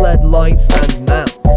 LED lights and maps.